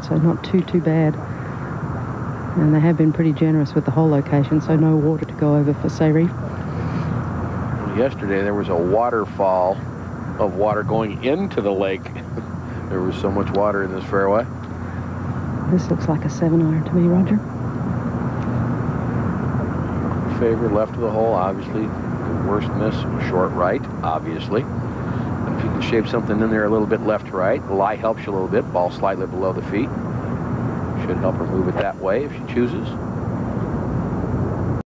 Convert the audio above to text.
so not too, too bad. And they have been pretty generous with the whole location, so no water to go over for Say Yesterday there was a waterfall of water going into the lake. there was so much water in this fairway. This looks like a seven iron to me, Roger. Favor left of the hole, obviously. The worst miss, short right, obviously. Shape something in there a little bit left to right, the lie helps you a little bit. Ball slightly below the feet. Should help her move it that way if she chooses.